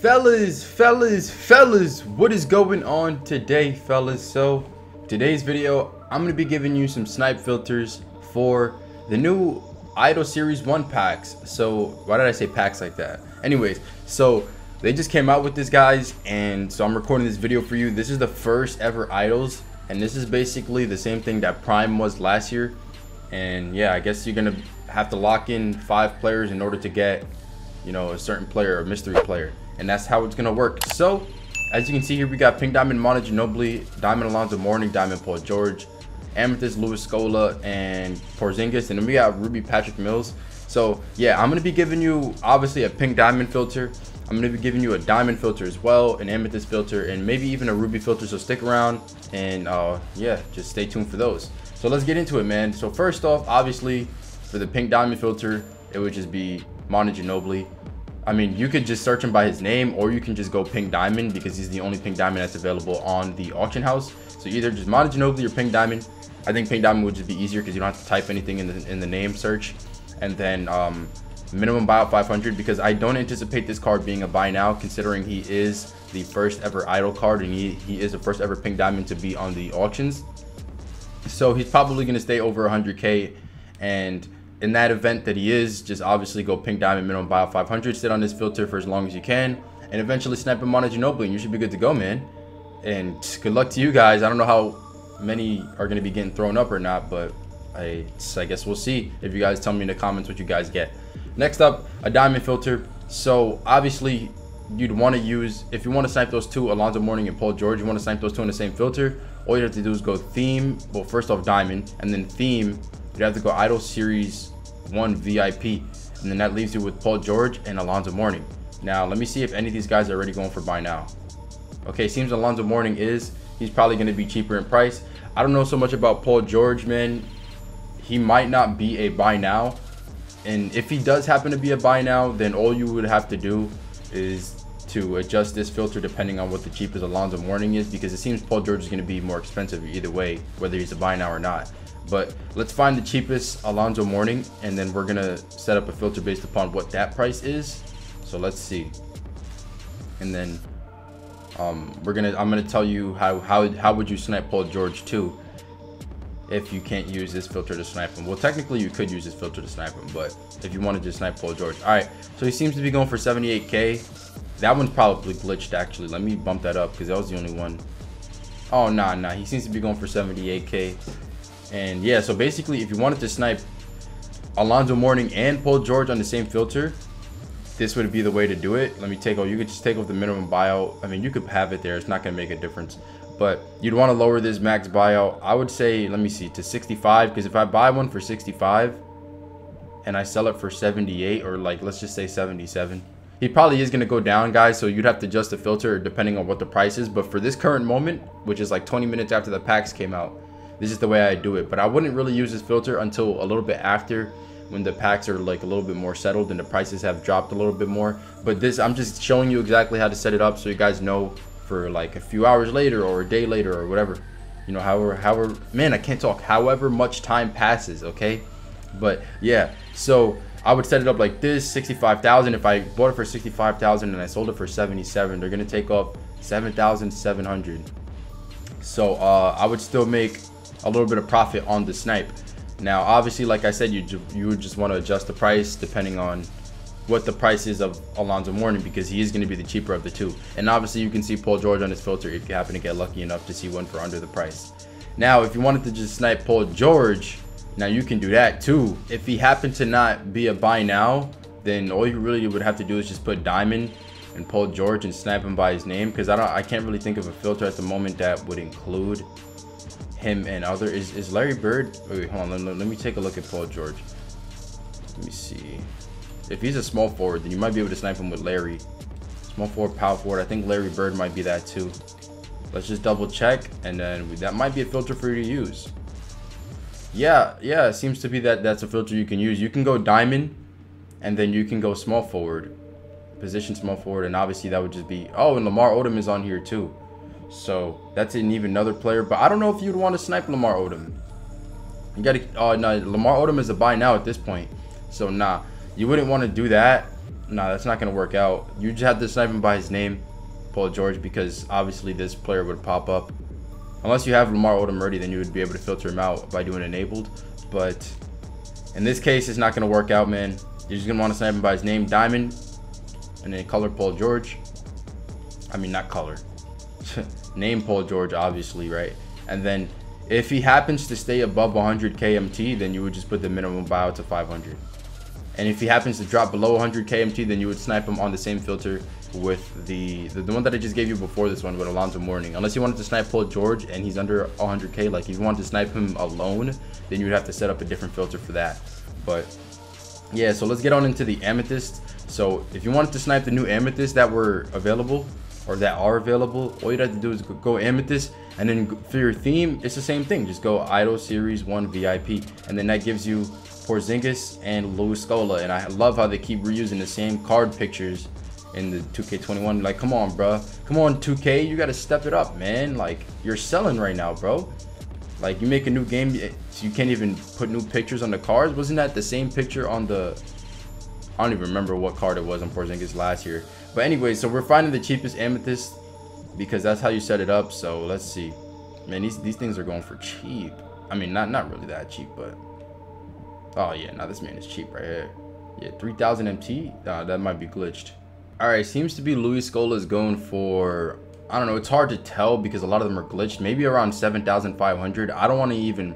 Fellas, fellas, fellas, what is going on today, fellas? So, today's video, I'm to be giving you some snipe filters for the new Idol Series 1 packs. So, why did I say packs like that? Anyways, so they just came out with this, guys, and so I'm recording this video for you. This is the first ever Idols, and this is basically the same thing that Prime was last year. And yeah, I guess you're to have to lock in five players in order to get, you know, a certain player, a mystery player and that's how it's gonna work. So, as you can see here, we got Pink Diamond Manu Ginobili, Diamond Alonzo Mourning, Diamond Paul George, Amethyst Luis Scola, and Porzingis, and then we got Ruby Patrick Mills. So yeah, I'm gonna be giving you obviously a pink diamond filter. I'm gonna be giving you a diamond filter as well, an amethyst filter, and maybe even a ruby filter. So stick around and uh, yeah, just stay tuned for those. So let's get into it, man. So first off, obviously for the pink diamond filter, it would just be Manu Ginobili. I mean, you could just search him by his name or you can just go Pink Diamond because he's the only Pink Diamond that's available on the auction house. So either just Manu Ginobili or Pink Diamond. I think Pink Diamond would just be easier because you don't have to type anything in the, in the name search. And then um, minimum buyout 500 because I don't anticipate this card being a buy now considering he is the first ever idol card and he, he is the first ever Pink Diamond to be on the auctions. So he's probably going to stay over 100k and in that event that he is, just obviously go pink diamond minimum buyout 500, sit on this filter for as long as you can, and eventually snipe him on a Ginobili, and you should be good to go, man. And good luck to you guys. I don't know how many are going to be getting thrown up or not, but I, I guess we'll see if you guys tell me in the comments what you guys get. Next up, a diamond filter. So obviously you'd want to use, if you want to snipe those two, Alonzo Mourning and Paul George, you want to snipe those two in the same filter. All you have to do is go theme, well first off diamond, and then theme you'd have to go Idol Series 1 VIP. And then that leaves you with Paul George and Alonzo Mourning. Now, let me see if any of these guys are already going for buy now. Okay, seems Alonzo Mourning is. He's probably going to be cheaper in price. I don't know so much about Paul George, man. He might not be a buy now. And if he does happen to be a buy now, then all you would have to do is to adjust this filter depending on what the cheapest Alonzo Mourning is because it seems Paul George is going to be more expensive either way, whether he's a buy now or not. But let's find the cheapest Alonzo Mourning, and then we're gonna set up a filter based upon what that price is. So let's see. And then um, we're gonna I'm gonna tell you how how how would you snipe Paul George too if you can't use this filter to snipe him. Well, technically you could use this filter to snipe him, but if you want to just snipe Paul George. All right, so he seems to be going for 78k. That one's probably glitched actually. Let me bump that up because that was the only one. Oh, nah, nah. He seems to be going for 78k. And yeah, so basically, if you wanted to snipe Alonzo Mourning and Paul George on the same filter, this would be the way to do it. Let me take off, you could just take off the minimum buyout. I mean, you could have it there. It's not going to make a difference. But you'd want to lower this max buyout. I would say, let me see, to 65. Because if I buy one for 65 and I sell it for 78 or like, let's just say 77. He probably is going to go down, guys. So you'd have to adjust the filter depending on what the price is. But for this current moment, which is like 20 minutes after the packs came out, this is the way I do it. But I wouldn't really use this filter until a little bit after when the packs are like a little bit more settled and the prices have dropped a little bit more. But this, I'm just showing you exactly how to set it up so you guys know for like a few hours later or a day later or whatever. You know, however, however, man, I can't talk. However much time passes, okay? But yeah, so I would set it up like this, 65,000. If I bought it for 65,000 and I sold it for 77, they're gonna take off 7,700. So uh, I would still make a little bit of profit on the snipe. Now, obviously, like I said, you you would just want to adjust the price depending on what the price is of Alonzo Mourning because he is going to be the cheaper of the two. And obviously, you can see Paul George on his filter if you happen to get lucky enough to see one for under the price. Now, if you wanted to just snipe Paul George, now you can do that too. If he happened to not be a buy now, then all you really would have to do is just put Diamond and Paul George and snipe him by his name because I don't I can't really think of a filter at the moment that would include him and other is is Larry Bird. Wait, hold on. Let, let, me take a look at Paul George. Let me see. If he's a small forward, then you might be able to snipe him with Larry. Small forward, power forward. I think Larry Bird might be that too. Let's just double check, and then we, that might be a filter for you to use. Yeah, yeah, it seems to be that that's a filter you can use. You can go diamond, and then you can go small forward, position small forward, and obviously that would just be. Oh, and Lamar Odom is on here too. So that's an even another player. But I don't know if you'd want to snipe Lamar Odom. You gotta uh, oh no, Lamar Odom is a buy now at this point. So nah, you wouldn't want to do that. nah, that's not gonna work out. You just have to snipe him by his name, Paul George, because obviously this player would pop up. Unless you have Lamar Odom ready, then you would be able to filter him out by doing enabled. But in this case, it's not gonna work out, man. You're just gonna want to snipe him by his name, Diamond, and then color Paul George. I mean, not color. name Paul George, obviously, right? And then if he happens to stay above 100 KMT, then you would just put the minimum buyout to 500. And if he happens to drop below 100 KMT, then you would snipe him on the same filter with the, the, the one that I just gave you before this one with Alonzo Mourning. Unless you wanted to snipe Paul George and he's under 100k, like if you wanted to snipe him alone, then you would have to set up a different filter for that. But yeah, so let's get on into the Amethyst. So if you wanted to snipe the new Amethyst that were available or that are available, all you have to do is go Amethyst and then for your theme, it's the same thing. Just go Idol Series 1 VIP and then that gives you Porzingis and Luis Scola. And I love how they keep reusing the same card pictures in the 2K21. Like, come on, bro. Come on, 2K. You got to step it up, man. Like, you're selling right now, bro. Like, you make a new game, eh, you can't even put new pictures on the cards. Wasn't that the same picture on the... I don't even remember what card it was on Porzingis last year. But anyway, so we're finding the cheapest Amethyst because that's how you set it up. So let's see. Man, these, these things are going for cheap. I mean, not, not really that cheap, but... Oh, yeah. Now this man is cheap right here. Yeah, 3,000 MT? Uh, that might be glitched. All right, seems to be Luis Scola is going for, I don't know, it's hard to tell because a lot of them are glitched. Maybe around 7,500. I don't want to even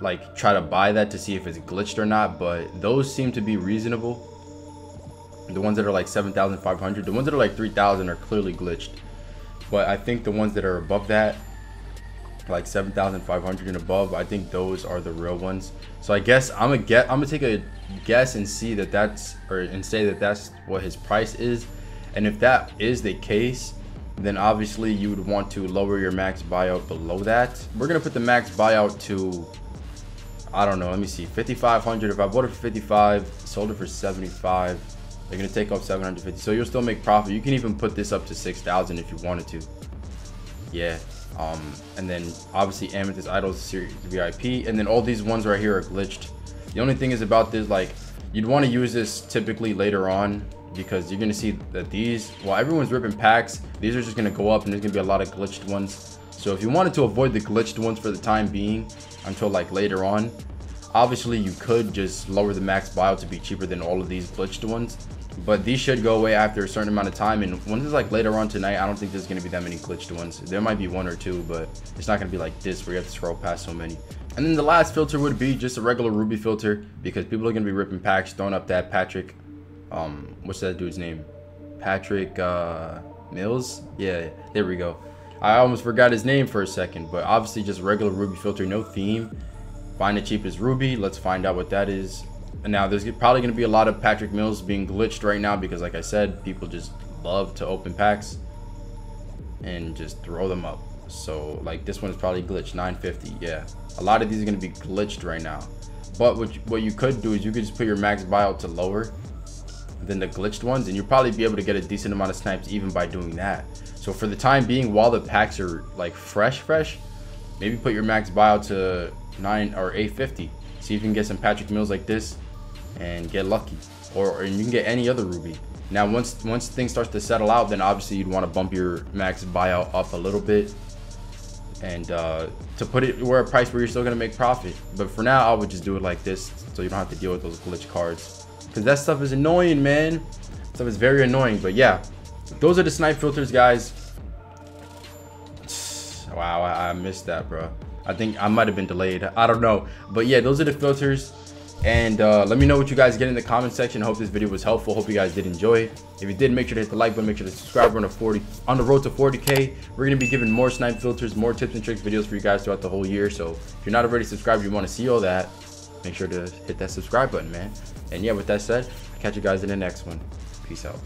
like try to buy that to see if it's glitched or not, but those seem to be reasonable. The ones that are like 7,500, the ones that are like 3,000 are clearly glitched. But I think the ones that are above that, like 7,500 and above, I think those are the real ones. So I guess I'm gonna get, I'm gonna take a guess and see that that's or and say that that's what his price is and if that is the case then obviously you would want to lower your max buyout below that we're gonna put the max buyout to i don't know let me see. 5500 if i bought it for 55 sold it for 75 they're gonna take off 750 so you'll still make profit. You can even put this up to 6000 if you wanted to. Yeah um and then obviously amethyst idols series vip and then all these ones right here are glitched. The only thing is about this, like, you'd want to use this typically later on because you're going to see that these, while everyone's ripping packs, these are just going to go up and there's going to be a lot of glitched ones. So if you wanted to avoid the glitched ones for the time being until like later on, obviously you could just lower the max buyout to be cheaper than all of these glitched ones. But these should go away after a certain amount of time. And when it's like later on tonight, I don't think there's to be that many glitched ones. There might be one or two, but it's not to be like this where you have to scroll past so many. And then the last filter would be just a regular Ruby filter because people are going to be ripping packs, throwing up that Patrick, um, what's that dude's name? Patrick uh, Mills? Yeah, there we go. I almost forgot his name for a second, but obviously just regular Ruby filter, no theme. Find the cheapest Ruby. Let's find out what that is. And now there's probably going to be a lot of Patrick Mills being glitched right now because like I said, people just love to open packs and just throw them up. So like this one is probably glitched 950. Yeah, a lot of these are going to be glitched right now. But what you, what you could do is you could just put your max buyout to lower than the glitched ones and you'll probably be able to get a decent amount of snipes even by doing that. So for the time being, while the packs are like fresh, fresh, maybe put your max buyout to 9 or 850. See if you can get some Patrick Mills like this and get lucky. Or, or you can get any other Ruby. Now, once once things starts to settle out, then obviously you'd want to bump your max buyout up a little bit and uh, to put it where a price where you're still gonna make profit. But for now, I would just do it like this, so you don't have to deal with those glitch cards, because that stuff is annoying, man. Stuff is very annoying. But yeah, those are the snipe filters, guys. Wow, I, I missed that, bro. I think I might have been delayed. I don't know, but yeah, those are the filters and uh, let me know what you guys get in the comment section. I hope this video was helpful. Hope you guys did enjoy. If you did, make sure to hit the like button. Make sure to subscribe. On, a 40, on the road to 40K. We're going to be giving more snipe filters, more tips and tricks videos for you guys throughout the whole year. So if you're not already subscribed, you want to see all that, make sure to hit that subscribe button, man. And yeah, with that said, catch you guys in the next one. Peace out.